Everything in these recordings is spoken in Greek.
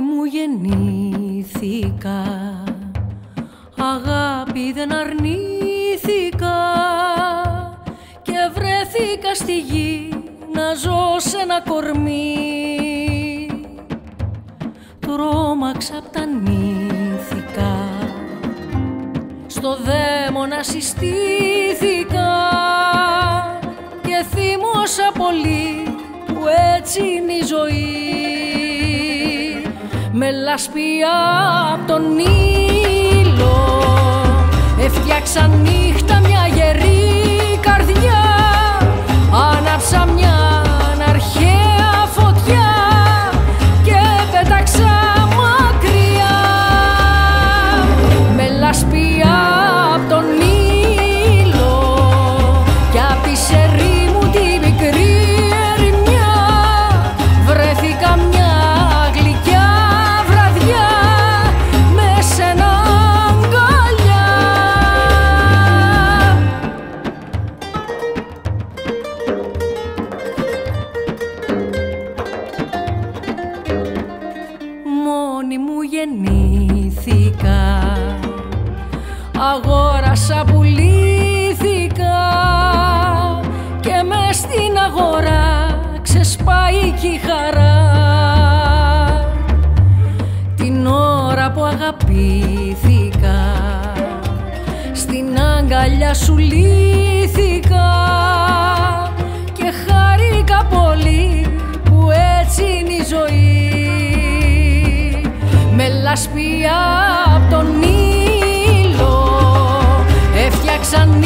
μου γεννήθηκα. Αγάπη δεν αρνήθηκα Και βρέθηκα στη γη να ζω σε ένα κορμί. Τρόμαξα απ' τα νήθηκα Στο δαίμονα συστήθηκα. Και θύμωσα πολύ που έτσι είναι η ζωή. με λασπιά από τον ήλιο. Έφτιαξα νύχτα Μόνη μου γεννήθηκα. Αγόρασα, πουλήθηκα Και μες στην αγορά ξεσπάει κι η χαρά. Την ώρα που αγαπήθηκα Στην αγκαλιά σου λύθηκα σπιά από τον ήλιο. Έφτιαξαν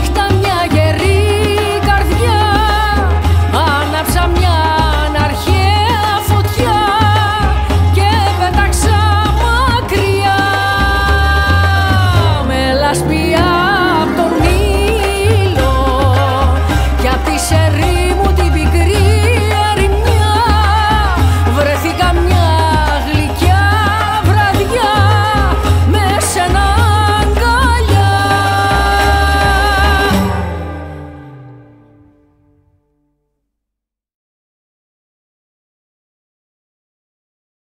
хто